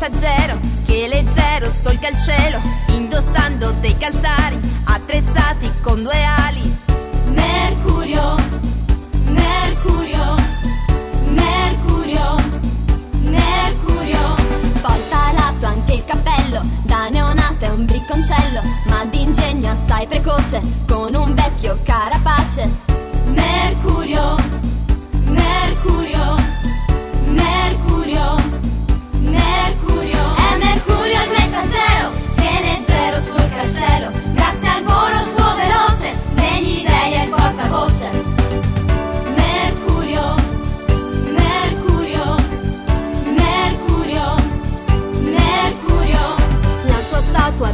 messaggero che leggero solca il cielo, indossando dei calzari attrezzati con due ali. Mercurio, Mercurio, Mercurio, Mercurio. Porta lato anche il cappello, da neonato è un bricconcello, ma d'ingegno assai precoce, con un vecchio carapace.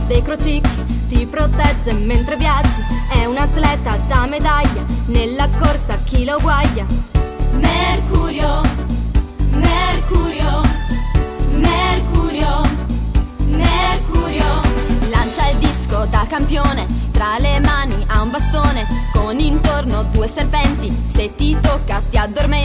Dei crocicchi ti protegge mentre viaggi, è un atleta da medaglia, nella corsa chi lo guaglia. Mercurio, Mercurio, Mercurio, Mercurio. Lancia il disco da campione, tra le mani ha un bastone, con intorno due serpenti, se ti tocca ti addormenti.